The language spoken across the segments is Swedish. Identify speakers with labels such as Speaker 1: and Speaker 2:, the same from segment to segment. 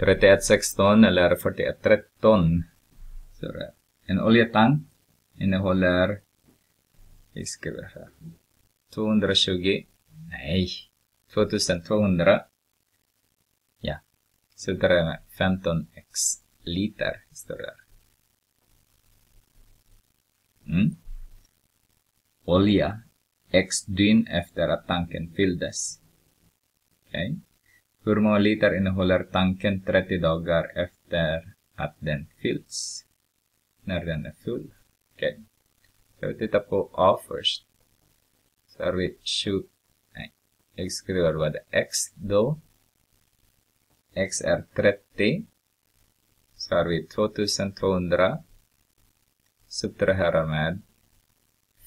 Speaker 1: 3116 eller 4113. Så en oljetank innehåller, vi skriver här, 220, nej, 2200. Ja, så det är 15x liter, står det. Mm. Olja x dygn efter att tanken fylldes. Okej. Okay. Hur många liter innehåller tanken 30 dagar efter att den fyllts? När den är full. Okej. Okay. Så vi tittar på A först. Så har vi 20, nej, jag skriver vad det är X då. X är 30. Så har vi 2200. Subtraherar med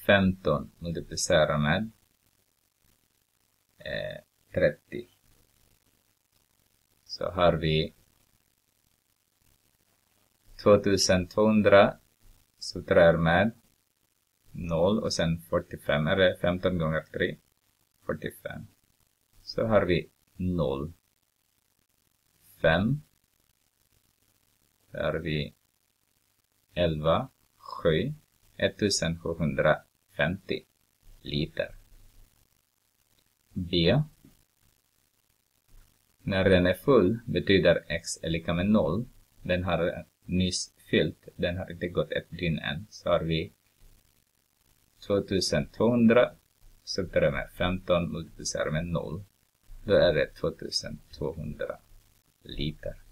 Speaker 1: 15 multiplicerar med eh, 30. Så har vi 2200 subtraherar med 0 och sen 45 är det 15 gånger 3. 45. Så har vi 0. 5. Där har vi 11, 7, 1750 liter. B. När den är full betyder x är lika med 0. Den har nyss fyllt, den har inte gått ett dygn än. Så har vi 2200 subtraherar med 15 multiplicerar med 0. Då är det 2200 liter.